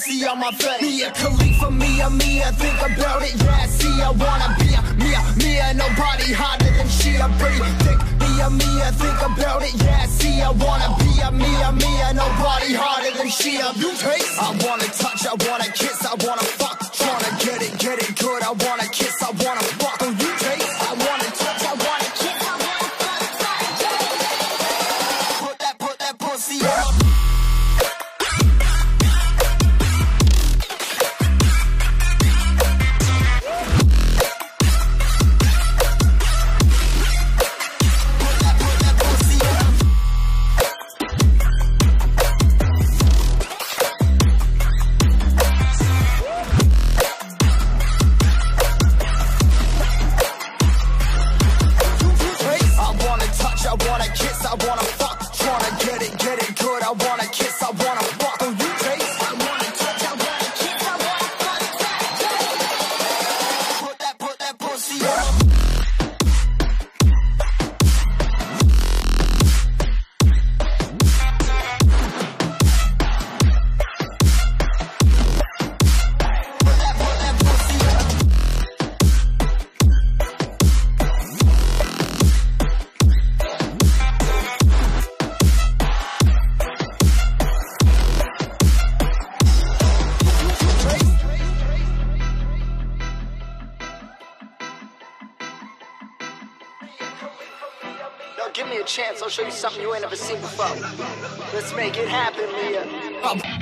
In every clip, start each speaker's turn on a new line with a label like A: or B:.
A: see on my face. Mia Khalifa, me a me, I think about it. Yeah, see, I wanna be a me, Mia. nobody hotter than she. I pretty thick, me a me, I think about it. Yeah, see, I wanna be a me, Mia. nobody hotter than she. You taste. I wanna touch, I wanna kiss, I wanna fuck, tryna get it, get it good. I wanna kiss, I wanna. something you ain't ever seen before. Let's make it happen, Mia.
B: Oh.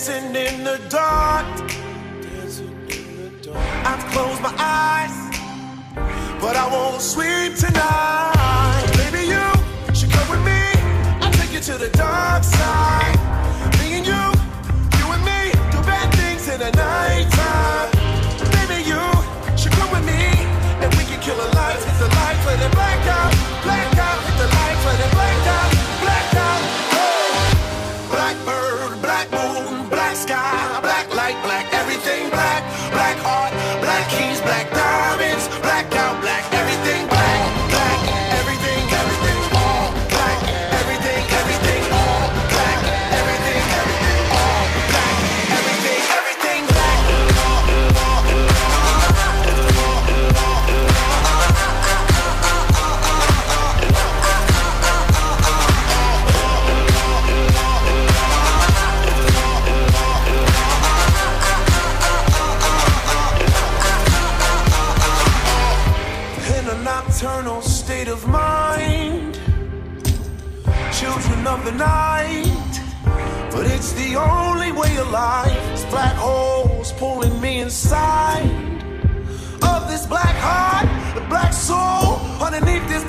B: dancing
C: in the dark. I've closed my eyes, but I won't sleep tonight.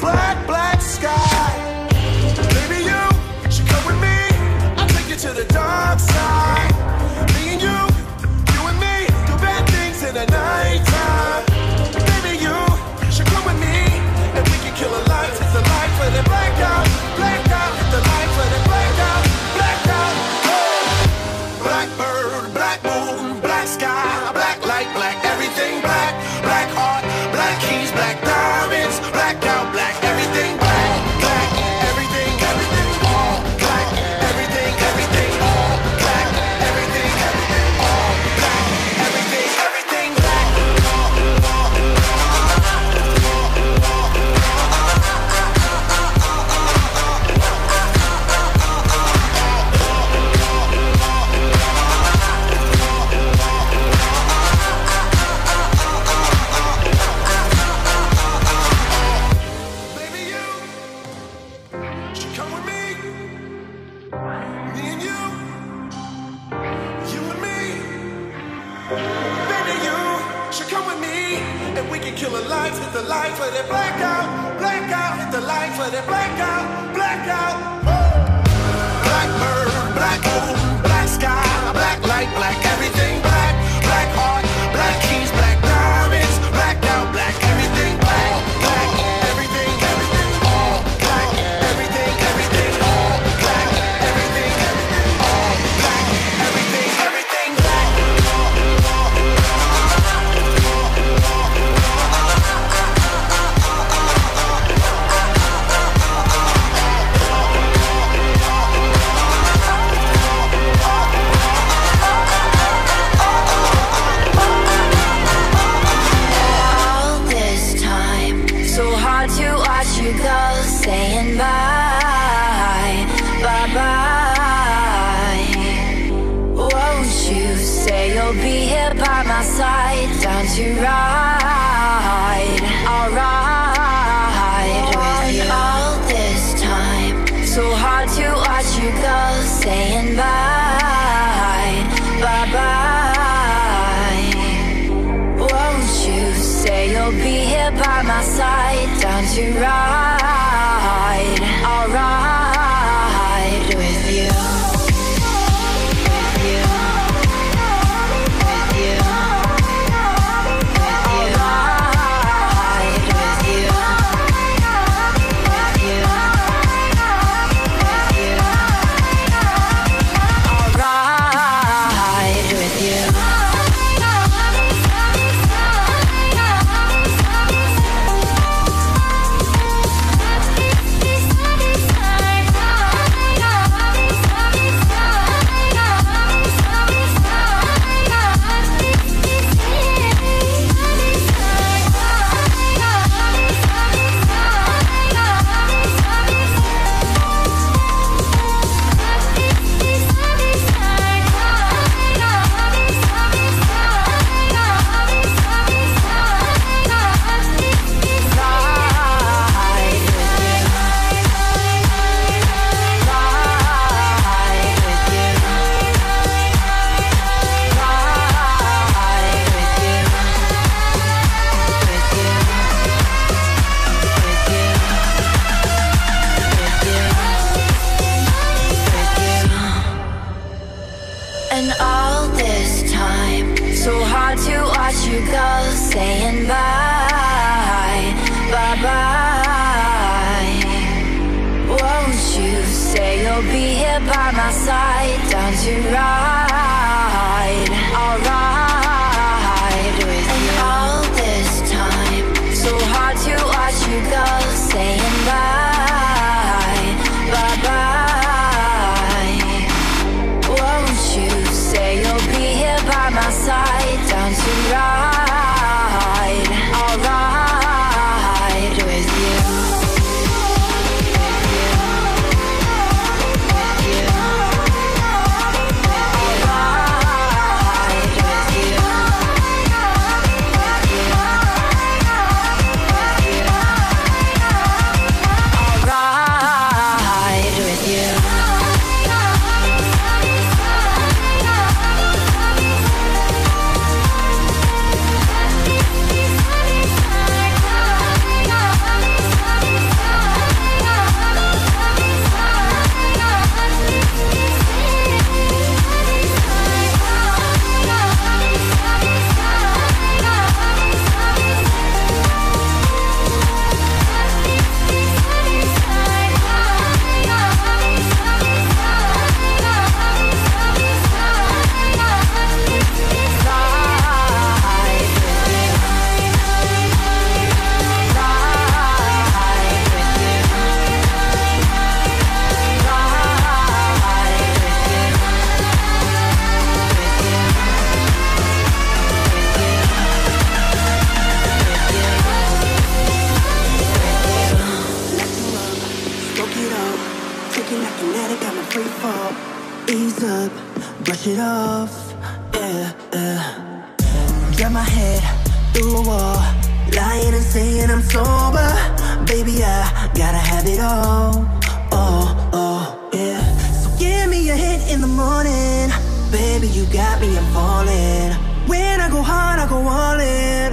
C: black. to
D: rise. brush it off, yeah, yeah. Got my head through a wall, lying and saying I'm sober. Baby, I gotta have it all, oh, oh, yeah. So give me a hit in the morning, baby, you got me, I'm falling. When I go hard, I go all in.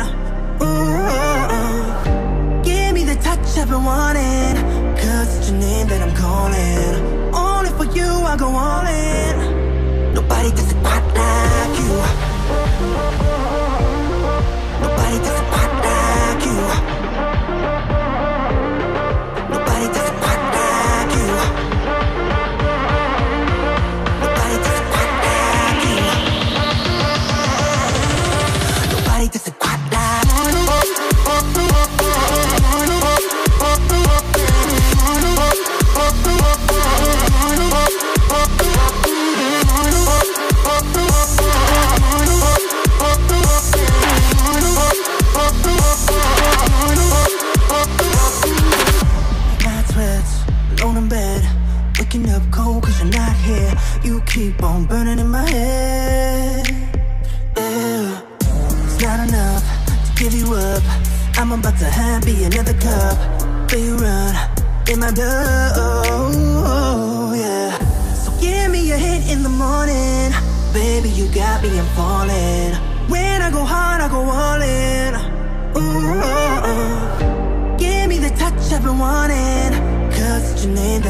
D: Ooh, oh, oh. Give me the touch I've been wanting, Cause it's your name that I'm calling. Only for you, I go all in.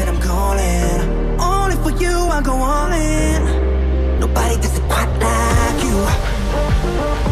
D: I'm calling. Only for you I go all in. Nobody does it quite like you.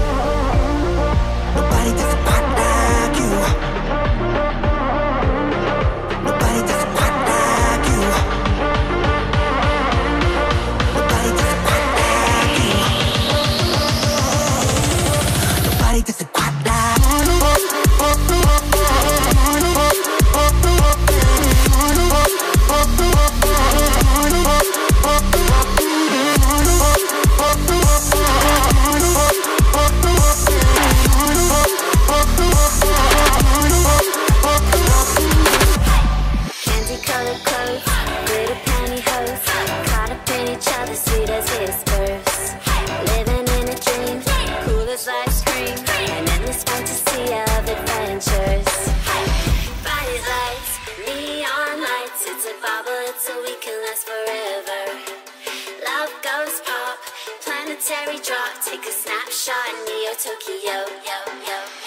B: Tokyo, yo, yo, yo.